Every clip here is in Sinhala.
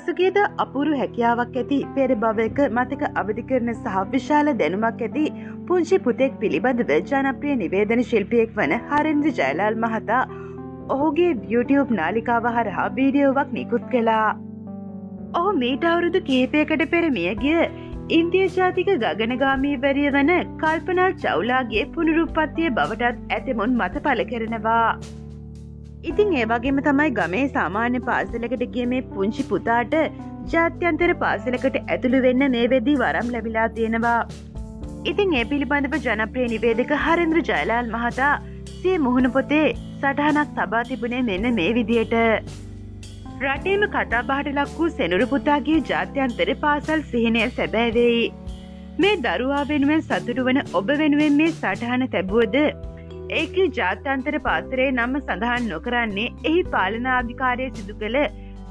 පසුගේද අපුරු හැකියාවක් ඇති පෙර භවයක මතක අවධි කරන සහ විශාල දැනුමක් ඇති පුංචි පුතෙක් පිළිබඳව ජනප්‍රිය නිවේදන ශිල්පියෙක් වන හරින්ද්‍ර ජයලාල් මහතා ඔහුගේ YouTube නාලිකාව හරහා වීඩියෝවක් නිකුත් කළා. ඔහු මීට අවුරුදු කීපයකට පෙරමිය ගිය ඉන්දිය ජාතික ගගනගාමීවරිය වන කල්පනා චවුලාගේ පුනරුපත්තිය බවටත් ඇතමුන් මත පල කරනවා. ඉතිං ඒවගේම තමයි ගමේ සාමාන්‍ය පාසලකට ගිය මේ පුංචි පුතාට ජාත්‍යන්තර පාසලකට ඇතුළු වෙන්න මේ වෙදී වරම් ලැබිලා තියෙනවා. ඉතිං ඒ පිළිබඳව ජනප්‍රිය නිවේදක හරින්ද්‍ර ජයලාල් මහතා සිය මුහුණ පොතේ සටහනක් තබා තිබුණේ මෙන්න මේ විදියට. රටේම කතාබාට ලක් වූ සෙනුරු පුතාගේ ජාත්‍යන්තර පාසල් සිහිනය සැබෑවෙයි. මේ දරුවා වෙනුවෙන් සතුටු වන ඔබ වෙනුවෙන් මේ සටහන තැබුවද ඒක ජාත්‍යන්තර පාසරේ නම්ම සඳහන් නොකරන්නේ එහි පාලනාධිකාරය සිදු කළ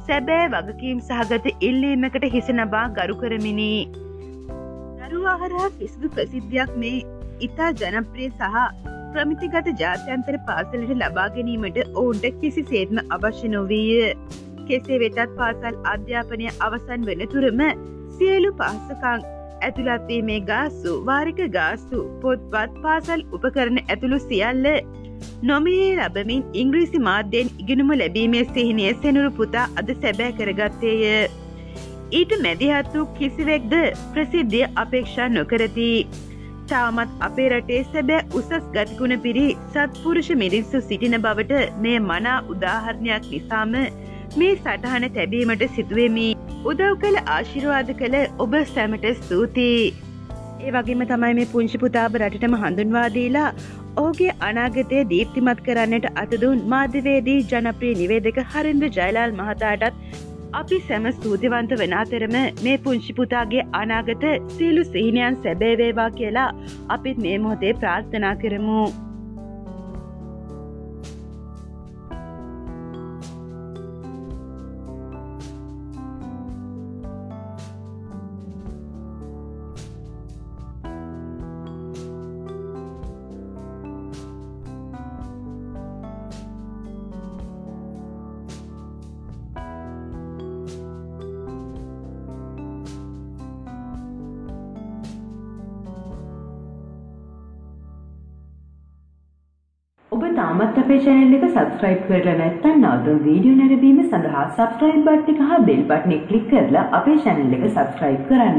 සැබෑ වගකීම් සහගත ඉල්ලීමකට හිස නබා ගරු කරමිනි. දරුවාහරහා කිසිදු ප්‍රසිද්ධයක් මේ ඉතා ජනප්‍රිය සහ ප්‍රමිතිගත ජාත්‍යන්තර පාසලට ලබා ගැනීමට ඔවුන්ට කිසි සේත්ම අවශ්‍ය නොවීය. කෙසේ වෙතත් පාසල් අධ්‍යාපනය අවසන් වන තුරම සියලු පහසකං ඇතුළත්වීමේ ගාස්සු වාරික ගාස්තු පොත්පත් පාසල් උපකරන ඇතුළු සියල්ල නොමිහේ ලබමින් ඉංග්‍රීසි මාධ්‍යයෙන් ඉගෙනුම ලැබීමේ සිහිනය සෙනුරු පුතා අද සැබෑ කරගත්තේය. ඊට මැදිහත් වූ කිසිවෙක්ද ප්‍රසිද්ධිය අපේක්ෂා නොකරති. තාමත් අපේ රටේ සැබෑ උසස් ගතිකුණ පිරි සත්පුරුෂ මිරිස්සු සිටින බවට මේ මනා උදාහරණයක් නිසාම මේ සටහන තැබීමට සිදුවමි. උදව් කළ ආශිරවාද කළ ඔබ සැමට ස්තුතියි. ඒ වගේම තමයි මේ පුංචි පුතාබ රටටම හඳුන්වාදීලා ඕගේ අනාගතය දීප්තිමත් කරන්නට අතදුන් මාධ්‍යවේදී ජනප්‍රී නිවේදක හරින්ද ජයලාල් මහතාටත් අපි සැම ස්තුතිවන්ත වන අතරම මේ පුංචි පුතාගේ අනාගත සියලු සිහිනයන් සැබෑවේවා කියලා අපිත් මේ මොහොතේ ප්‍රාර්ථනා කරමු. ඔබ තාමත් අපේ channel එක subscribe කරලා නැත්නම් නවතුම් වීඩියෝ නැරඹීම සඳහා subscribe බටන් එක හා bell බටන් එක click කරලා අපේ channel එක subscribe කරන්න.